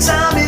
time